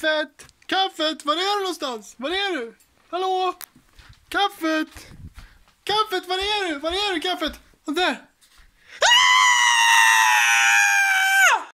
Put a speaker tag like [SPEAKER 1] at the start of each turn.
[SPEAKER 1] Kaffet! Kaffet! Var är du någonstans? Var är du? Hallå? Kaffet! Kaffet, var är du? Var är du kaffet? Och där!